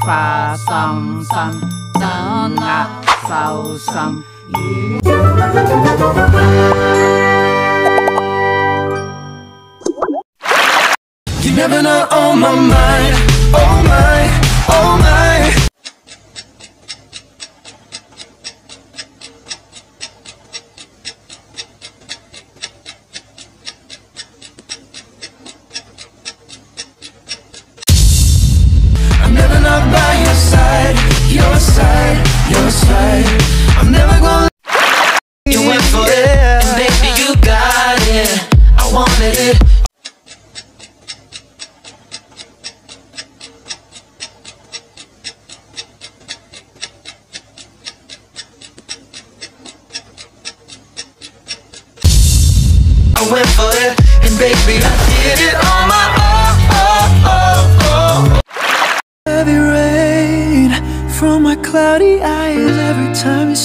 花心心，真握手心与。You never know on my mind, oh my, I went for it, and baby, I did it on my own. Heavy rain from my cloudy eyes every time you.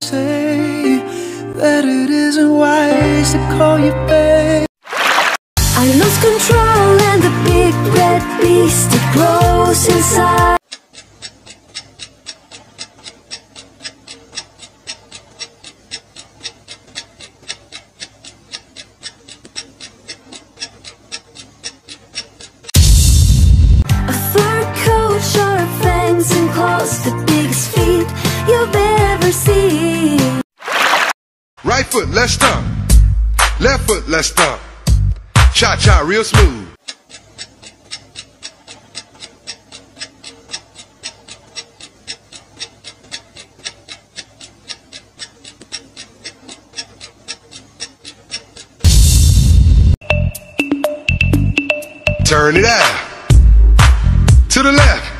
Say that it isn't wise to call you babe. Grows inside. A fur coat, sharp fangs and claws, the biggest feet you've ever seen. Right foot, let's stomp. Left foot, let's stomp. Cha cha, real smooth. Turn it out. To the left.